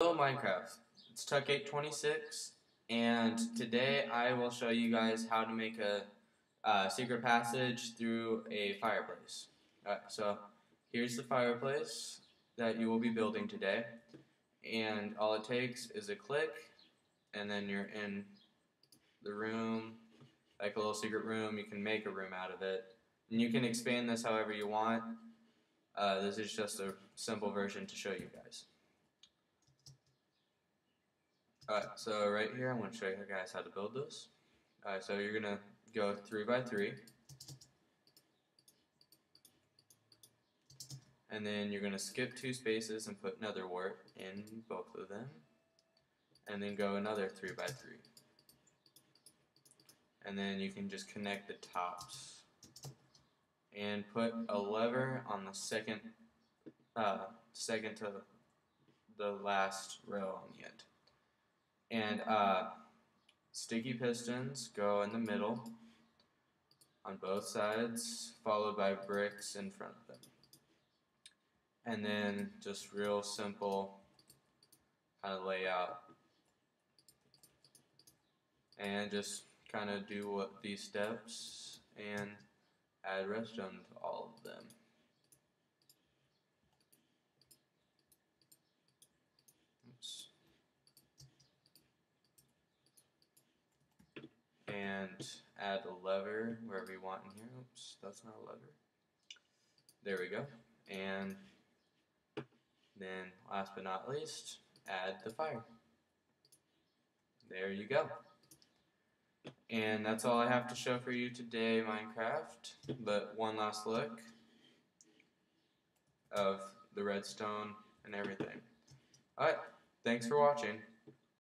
Hello Minecraft, it's Tuck826 and today I will show you guys how to make a uh, secret passage through a fireplace. Alright, so here's the fireplace that you will be building today and all it takes is a click and then you're in the room, like a little secret room, you can make a room out of it and you can expand this however you want. Uh, this is just a simple version to show you guys. Alright, so right here I'm going to show you guys how to build this. Alright, so you're going to go 3 by 3 And then you're going to skip two spaces and put nether wart in both of them. And then go another 3 by 3 And then you can just connect the tops and put a lever on the second uh, second to the last row on the end. And uh, sticky pistons go in the middle on both sides, followed by bricks in front of them. And then just real simple kind of layout. And just kind of do what these steps and add redstone to all of them. Oops. And add a lever wherever you want in here. Oops, that's not a lever. There we go. And then last but not least, add the fire. There you go. And that's all I have to show for you today, Minecraft. But one last look of the redstone and everything. Alright, thanks for watching.